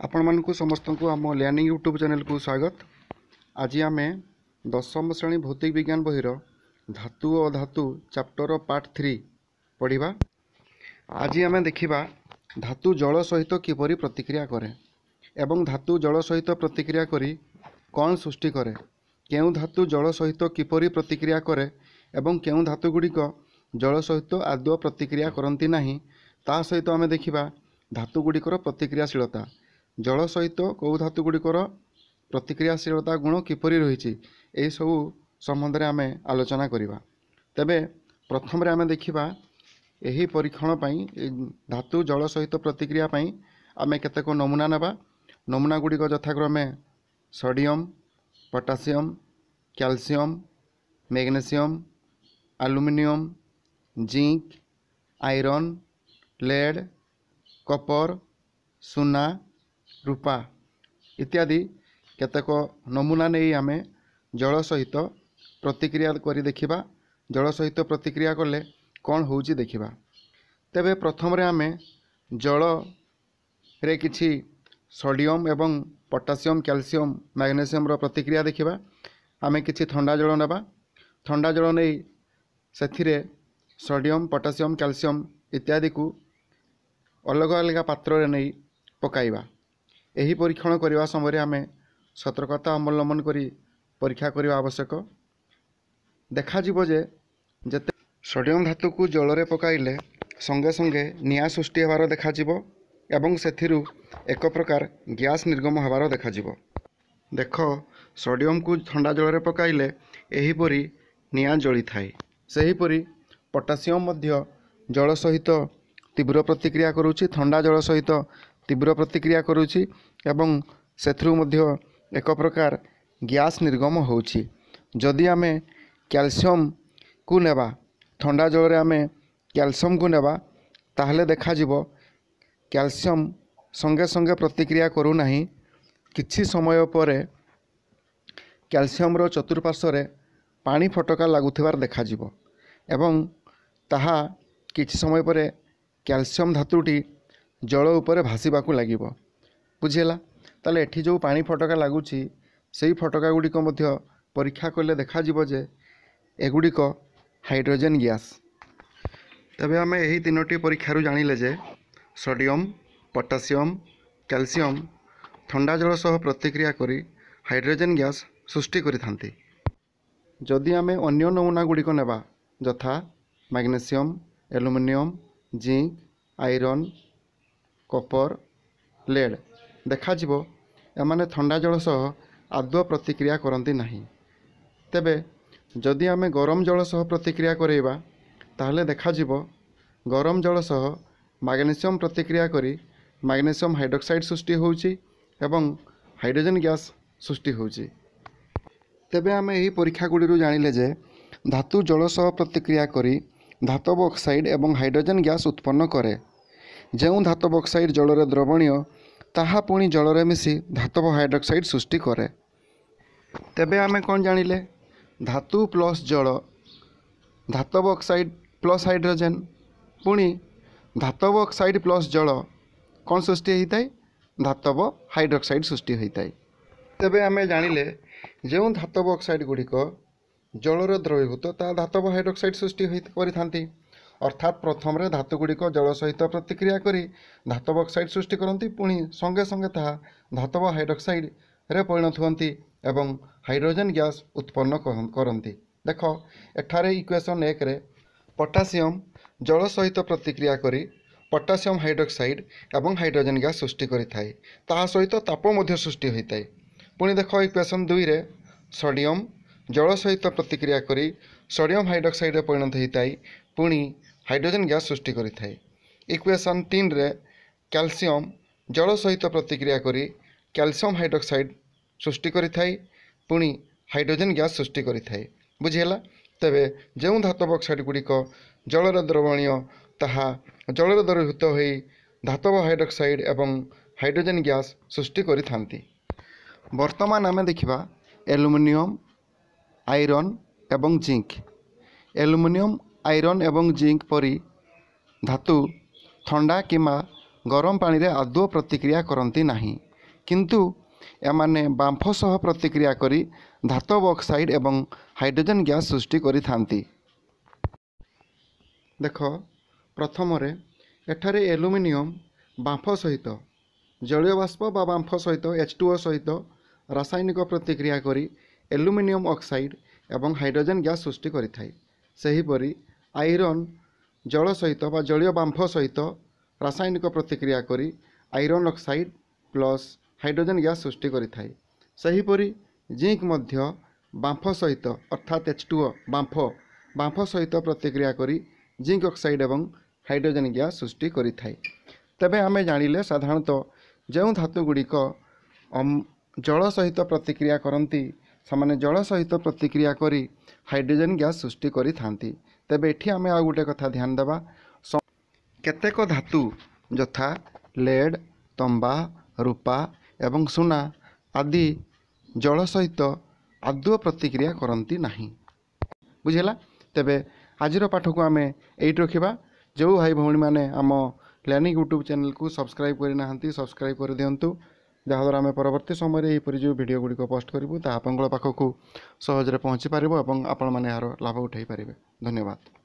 ଆପଣମାନଙ୍କୁ ସମସ୍ତଙ୍କୁ ଆମ ଲର୍ଣ୍ଣିଂ ୟୁଟ୍ୟୁବ୍ ଚ୍ୟାନେଲକୁ ସ୍ୱାଗତ ଆଜି ଆମେ ଦଶମ ଶ୍ରେଣୀ ଭୌତିକ ବିଜ୍ଞାନ ବହିର ଧାତୁ ଓ ଧାତୁ ଚାପ୍ଟର ପାର୍ଟ ଥ୍ରୀ ପଢ଼ିବା। ଆଜି ଆମେ ଦେଖିବା ଧାତୁ ଜଳ ସହିତ କିପରି ପ୍ରତିକ୍ରିୟା କରେ ଏବଂ ଧାତୁ ଜଳ ସହିତ ପ୍ରତିକ୍ରିୟା କରି କ'ଣ ସୃଷ୍ଟି କରେ କେଉଁ ଧାତୁ ଜଳ ସହିତ କିପରି ପ୍ରତିକ୍ରିୟା କରେ ଏବଂ କେଉଁ ଧାତୁ ଗୁଡ଼ିକ ଜଳ ସହିତ ଆଦୌ ପ୍ରତିକ୍ରିୟା କରନ୍ତି ନାହିଁ ତା ସହିତ ଆମେ ଦେଖିବା ଧାତୁ ଗୁଡ଼ିକର ପ୍ରତିକ୍ରିୟାଶୀଳତା। ଜଳ ସହିତ କେଉଁ ଧାତୁ ଗୁଡ଼ିକର ପ୍ରତିକ୍ରିୟାଶୀଳତା ଗୁଣ କିପରି ରହିଛି ଏହିସବୁ ସମ୍ବନ୍ଧରେ ଆମେ ଆଲୋଚନା କରିବା। ତେବେ ପ୍ରଥମରେ ଆମେ ଦେଖିବା ଏହି ପରୀକ୍ଷଣ ପାଇଁ ଧାତୁ ଜଳ ସହିତ ପ୍ରତିକ୍ରିୟା ପାଇଁ ଆମେ କେତେକ ନମୁନା ନେବା। ନମୁନା ଗୁଡ଼ିକ ଯଥାକ୍ରମେ sodium potassium calcium magnesium aluminium zinc iron lead copper ସୁନା ରୂପା ଇତ୍ୟାଦି କେତେକ ନମୁନା ନେଇ ଆମେ ଜଳ ସହିତ ପ୍ରତିକ୍ରିୟା କରି ଦେଖିବା। ଜଳ ସହିତ ପ୍ରତିକ୍ରିୟା କଲେ କ'ଣ ହେଉଛି ଦେଖିବା। ତେବେ ପ୍ରଥମରେ ଆମେ ଜଳରେ କିଛି ସୋଡ଼ିୟମ୍ ଏବଂ ପଟାସିୟମ୍ କ୍ୟାଲସିୟମ୍ ମ୍ୟାଗ୍ନେସିୟମ୍ର ପ୍ରତିକ୍ରିୟା ଦେଖିବା। ଆମେ କିଛି ଥଣ୍ଡା ଜଳ ନେବା। ଥଣ୍ଡା ଜଳ ନେଇ ସେଥିରେ ସୋଡ଼ିୟମ୍ ପଟାସିୟମ୍ କ୍ୟାଲସିୟମ୍ ଇତ୍ୟାଦିକୁ ଅଲଗା ଅଲଗା ପାତ୍ରରେ ନେଇ ପକାଇବା। ଏହି ପରୀକ୍ଷଣ କରିବା ସମୟରେ ଆମେ ସତର୍କତା ଅବଲମ୍ବନ କରି ପରୀକ୍ଷା କରିବା ଆବଶ୍ୟକ। ଦେଖାଯିବ ଯେ ଯେତେ ସୋଡ଼ିୟମ୍ ଧାତୁକୁ ଜଳରେ ପକାଇଲେ ସଙ୍ଗେ ସଙ୍ଗେ ନିଆଁ ସୃଷ୍ଟି ହେବାର ଦେଖାଯିବ ଏବଂ ସେଥିରୁ ଏକ ପ୍ରକାର ଗ୍ୟାସ୍ ନିର୍ଗମ ହେବାର ଦେଖାଯିବ। ଦେଖ ସୋଡ଼ିୟମ୍କୁ ଥଣ୍ଡା ଜଳରେ ପକାଇଲେ ଏହିପରି ନିଆଁ ଜଳିଥାଏ। ସେହିପରି ପଟାସିୟମ୍ ମଧ୍ୟ ଜଳ ସହିତ ତୀବ୍ର ପ୍ରତିକ୍ରିୟା କରୁଛି। ଥଣ୍ଡା ଜଳ ସହିତ ତୀବ୍ର ପ୍ରତିକ୍ରିୟା କରୁଛି ଏବଂ ସେଥିରୁ ମଧ୍ୟ ଏକ ପ୍ରକାର ଗ୍ୟାସ୍ ନିର୍ଗମ ହେଉଛି। ଯଦି ଆମେ କ୍ୟାଲସିୟମ୍କୁ ନେବା ଥଣ୍ଡା ଜଳରେ ଆମେ କ୍ୟାଲସିୟମ୍କୁ ନେବା ତାହେଲେ ଦେଖାଯିବ କ୍ୟାଲସିୟମ୍ ସଙ୍ଗେ ସଙ୍ଗେ ପ୍ରତିକ୍ରିୟା କରୁନାହିଁ। କିଛି ସମୟ ପରେ କ୍ୟାଲସିୟମ୍ର ଚତୁଃପାର୍ଶ୍ୱରେ ପାଣି ଫଟକା ଲାଗୁଥିବାର ଦେଖାଯିବ ଏବଂ ତାହା କିଛି ସମୟ ପରେ କ୍ୟାଲସିୟମ୍ ଧାତୁଟି ଜଳ ଉପରେ ଭାସିବାକୁ ଲାଗିବ। ବୁଝିହେଲା? ତାହେଲେ ଏଠି ଯେଉଁ ପାଣି ଫଟକା ଲାଗୁଛି ସେଇ ଫଟକା ଗୁଡ଼ିକ ମଧ୍ୟ ପରୀକ୍ଷା କଲେ ଦେଖାଯିବ ଯେ ଏଗୁଡ଼ିକ ହାଇଡ୍ରୋଜେନ୍ ଗ୍ୟାସ୍। ତେବେ ଆମେ ଏହି ତିନୋଟି ପରୀକ୍ଷାରୁ ଜାଣିଲେ ଯେ ସୋଡ଼ିୟମ୍ ପଟାସିୟମ୍ କ୍ୟାଲସିୟମ୍ ଥଣ୍ଡା ଜଳ ସହ ପ୍ରତିକ୍ରିୟା କରି ହାଇଡ୍ରୋଜେନ୍ ଗ୍ୟାସ୍ ସୃଷ୍ଟି କରିଥାନ୍ତି। ଯଦି ଆମେ ଅନ୍ୟ ନମୁନା ଗୁଡ଼ିକ ନେବା ଯଥା magnesium aluminium zinc iron copper lead ଦେଖାଯିବ। ଏମାନେ ଥଣ୍ଡା ଜଳ ସହ ଆଦୌ ପ୍ରତିକ୍ରିୟା କରନ୍ତି ନାହିଁ। ତେବେ ଯଦି ଆମେ ଗରମ ଜଳ ସହ ପ୍ରତିକ୍ରିୟା କରାଇବା ତାହେଲେ ଦେଖାଯିବ ଗରମ ଜଳ ସହ ମାଗ୍ନେସିୟମ୍ ପ୍ରତିକ୍ରିୟା କରି ମାଗ୍ନେସିୟମ୍ ହାଇଡ୍ରକ୍ସାଇଡ଼୍ ସୃଷ୍ଟି ହେଉଛି ଏବଂ ହାଇଡ୍ରୋଜେନ୍ ଗ୍ୟାସ୍ ସୃଷ୍ଟି ହେଉଛି। ତେବେ ଆମେ ଏହି ପରୀକ୍ଷା ଗୁଡ଼ିରୁ ଜାଣିଲେ ଯେ ଧାତୁ ଜଳ ସହ ପ୍ରତିକ୍ରିୟା କରି ଧାତବ ଅକ୍ସାଇଡ଼୍ ଏବଂ ହାଇଡ୍ରୋଜେନ୍ ଗ୍ୟାସ୍ ଉତ୍ପନ୍ନ କରେ। ଯେଉଁ ଧାତବ ଅକ୍ସାଇଡ଼୍ ଜଳରେ ଦ୍ରବଣୀୟ ତାହା ପୁଣି ଜଳରେ ମିଶି ଧାତବ ହାଇଡ୍ରକ୍ସାଇଡ଼୍ ସୃଷ୍ଟି କରେ ତେବେ ଆମେ କ'ଣ ଜାଣିଲେ ଧାତୁ ପ୍ଲସ୍ ଜଳ ଧାତବ ଅକ୍ସାଇଡ଼୍ ପ୍ଲସ୍ ହାଇଡ୍ରୋଜେନ୍ ପୁଣି ଧାତବ ଅକ୍ସାଇଡ଼୍ ପ୍ଲସ୍ ଜଳ କ'ଣ ସୃଷ୍ଟି ହୋଇଥାଏ ଧାତବ ହାଇଡ୍ରକ୍ସାଇଡ଼୍ ସୃଷ୍ଟି ହୋଇଥାଏ ତେବେ ଆମେ ଜାଣିଲେ ଯେଉଁ ଧାତବ ଅକ୍ସାଇଡ଼୍ ଗୁଡ଼ିକ ଜଳରେ ଦ୍ରବୀଭୂତ ତାହା ଧାତବ ହାଇଡ୍ରକ୍ସାଇଡ଼୍ ସୃଷ୍ଟି ହୋଇ କରିଥାନ୍ତି ଅର୍ଥାତ୍ ପ୍ରଥମରେ ଧାତୁ ଗୁଡ଼ିକ ଜଳ ସହିତ ପ୍ରତିକ୍ରିୟା କରି ଧାତବ ଅକ୍ସାଇଡ଼୍ ସୃଷ୍ଟି କରନ୍ତି ପୁଣି ସଙ୍ଗେ ସଙ୍ଗେ ତାହା ଧାତବ ହାଇଡ୍ରକ୍ସାଇଡ଼୍ରେ ପରିଣତ ହୁଅନ୍ତି ଏବଂ ହାଇଡ୍ରୋଜେନ୍ ଗ୍ୟାସ୍ ଉତ୍ପନ୍ନ କରନ୍ତି। ଦେଖ ଏଠାରେ ଇକ୍ୱେସନ୍ ଏକରେ ପଟାସିୟମ୍ ଜଳ ସହିତ ପ୍ରତିକ୍ରିୟା କରି ପଟାସିୟମ୍ ହାଇଡ୍ରକ୍ସାଇଡ଼୍ ଏବଂ ହାଇଡ୍ରୋଜେନ୍ ଗ୍ୟାସ୍ ସୃଷ୍ଟି କରିଥାଏ। ତାହା ସହିତ ତାପ ମଧ୍ୟ ସୃଷ୍ଟି ହୋଇଥାଏ। ପୁଣି ଦେଖ ଇକ୍ୱେସନ୍ ଦୁଇରେ ସୋଡ଼ିୟମ୍ ଜଳ ସହିତ ପ୍ରତିକ୍ରିୟା କରି ସୋଡ଼ିୟମ୍ ହାଇଡ୍ରକ୍ସାଇଡ଼୍ରେ ପରିଣତ ହୋଇଥାଏ। ପୁଣି ହାଇଡ୍ରୋଜେନ୍ ଗ୍ୟାସ୍ ସୃଷ୍ଟି କରିଥାଏ। ଇକ୍ୱେସନ୍ ତିନିରେ କ୍ୟାଲସିୟମ୍ ଜଳ ସହିତ ପ୍ରତିକ୍ରିୟା କରି କ୍ୟାଲସିୟମ୍ ହାଇଡ୍ରକ୍ସାଇଡ଼୍ ସୃଷ୍ଟି କରିଥାଏ ପୁଣି ହାଇଡ୍ରୋଜେନ୍ ଗ୍ୟାସ୍ ସୃଷ୍ଟି କରିଥାଏ। ବୁଝିହେଲା? ତେବେ ଯେଉଁ ଧାତବ ଅକ୍ସାଇଡ଼୍ ଗୁଡ଼ିକ ଜଳରେ ଦ୍ରବଣୀୟ ତାହା ଜଳରେ ଦ୍ରବୀଭୂତ ହୋଇ ଧାତବ ହାଇଡ୍ରକ୍ସାଇଡ଼୍ ଏବଂ ହାଇଡ୍ରୋଜେନ୍ ଗ୍ୟାସ୍ ସୃଷ୍ଟି କରିଥାନ୍ତି। ବର୍ତ୍ତମାନ ଆମେ ଦେଖିବା ଆଲୁମିନିୟମ୍ ଆଇରନ୍ ଏବଂ ଜିଙ୍କ୍। ଆଲୁମିନିୟମ୍ ଆଇରନ୍ ଏବଂ ଜିଙ୍କ୍ ପରି ଧାତୁ ଥଣ୍ଡା କିମ୍ବା ଗରମ ପାଣିରେ ଆଦୌ ପ୍ରତିକ୍ରିୟା କରନ୍ତି ନାହିଁ। କିନ୍ତୁ ଏମାନେ ବାମ୍ଫ ସହ ପ୍ରତିକ୍ରିୟା କରି ଧାତବ ଅକ୍ସାଇଡ୍ ଏବଂ ହାଇଡ୍ରୋଜେନ୍ ଗ୍ୟାସ୍ ସୃଷ୍ଟି କରିଥାନ୍ତି। ଦେଖ ପ୍ରଥମରେ ଏଠାରେ ଆଲୁମିନିୟମ ବାମ୍ଫ ସହିତ ଜଳୀୟ ବାଷ୍ପ ବା ବାମ୍ଫ ସହିତ ଏଚ୍ ଓ ସହିତ ରାସାୟନିକ ପ୍ରତିକ୍ରିୟା କରି ଆଲୁମିନିୟମ ଅକ୍ସାଇଡ୍ ଏବଂ ହାଇଡ୍ରୋଜେନ୍ ଗ୍ୟାସ୍ ସୃଷ୍ଟି କରିଥାଏ। ସେହିପରି ଆଇରନ୍ ଜଳ ସହିତ ବା ଜଳୀୟ ବାମ୍ଫ ସହିତ ରାସାୟନିକ ପ୍ରତିକ୍ରିୟା କରି iron oxide plus hydrogen gas ସୃଷ୍ଟି କରିଥାଏ। ସେହିପରି ଜିଙ୍କ୍ ମଧ୍ୟ ବାମ୍ଫ ସହିତ ଅର୍ଥାତ୍ ଏଚ୍ ଟୁ ବାମ୍ଫ ବାମ୍ଫ ସହିତ ପ୍ରତିକ୍ରିୟା କରି ଜିଙ୍କ୍ ଅକ୍ସାଇଡ୍ ଏବଂ ହାଇଡ୍ରୋଜେନ୍ ଗ୍ୟାସ୍ ସୃଷ୍ଟି କରିଥାଏ। ତେବେ ଆମେ ଜାଣିଲେ ସାଧାରଣତଃ ଯେଉଁ ଧାତୁ ଗୁଡ଼ିକ ଜଳ ସହିତ ପ୍ରତିକ୍ରିୟା କରନ୍ତି ସେମାନେ ଜଳ ସହିତ ପ୍ରତିକ୍ରିୟା କରି ହାଇଡ୍ରୋଜେନ୍ ଗ୍ୟାସ୍ ସୃଷ୍ଟି କରିଥାନ୍ତି। ତେବେ ଏଠି ଆମେ ଆଉ ଗୋଟେ କଥା ଧ୍ୟାନ ଦେବା। କେତେକ ଧାତୁ ଯଥା ଲେଡ୍ ତମ୍ବା ରୂପା ଏବଂ ସୁନା ଆଦି ଜଳ ସହିତ ଆଦୌ ପ୍ରତିକ୍ରିୟା କରନ୍ତି ନାହିଁ। ବୁଝିହେଲା? ତେବେ ଆଜିର ପାଠକୁ ଆମେ ଏଇଠି ରଖିବା। ଯେଉଁ ଭାଇ ଭଉଣୀମାନେ ଆମ ଲେର୍ନିଂ ୟୁଟ୍ୟୁବ୍ ଚ୍ୟାନେଲ୍କୁ ସବସ୍କ୍ରାଇବ୍ କରିନାହାନ୍ତି ସବସ୍କ୍ରାଇବ୍ କରିଦିଅନ୍ତୁ। ଯାହାଦ୍ୱାରା ଆମେ ପରବର୍ତ୍ତୀ ସମୟରେ ଏହିପରି ଯେଉଁ ଭିଡ଼ିଓ ଗୁଡ଼ିକ ପୋଷ୍ଟ କରିବୁ ତାହା ଆପଣଙ୍କ ପାଖକୁ ସହଜରେ ପହଞ୍ଚି ପାରିବ ଏବଂ ଆପଣମାନେ ଏହାର ଲାଭ ଉଠାଇ ପାରିବେ। ଧନ୍ୟବାଦ।